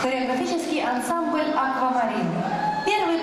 Хореографический ансамбль «Аквамарин». Первый.